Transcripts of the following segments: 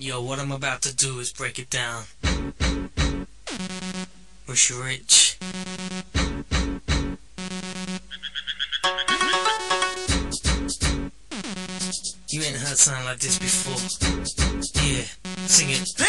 Yo, what I'm about to do is break it down. Wish you rich. You ain't heard something like this before. Yeah, sing it.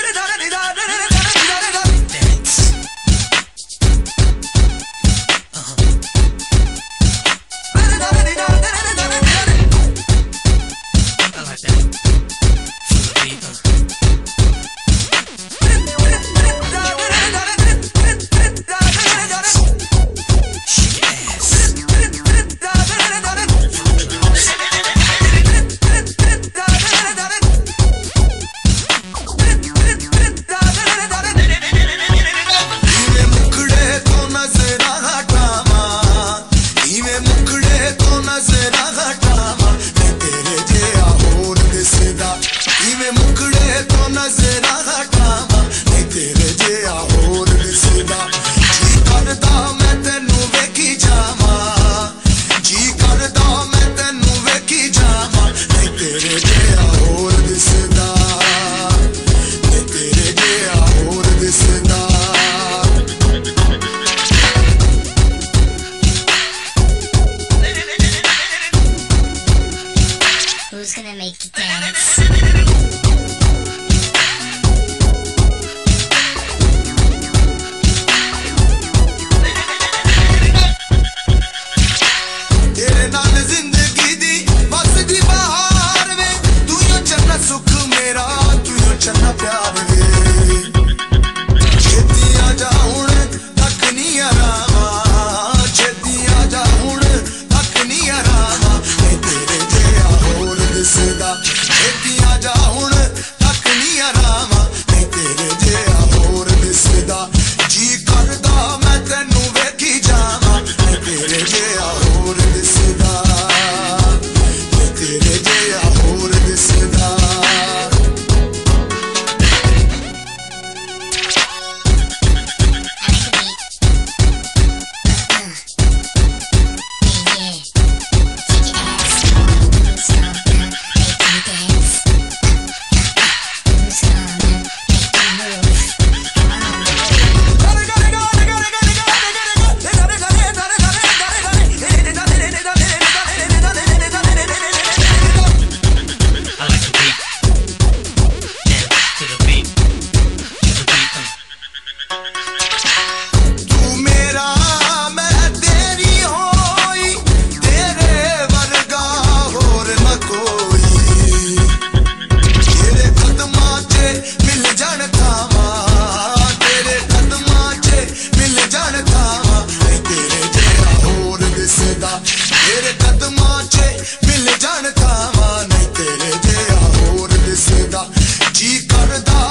Who's gonna make you dance? ਥਾਵਾਂ ਤੇਰੇ 'ਚ ਮਿਲ ਜਾਣ ਥਾਵਾਂ ਨਹੀਂ ਤੇਰੇ ਜਿਹਾ ਜੀ ਕਰਦਾ।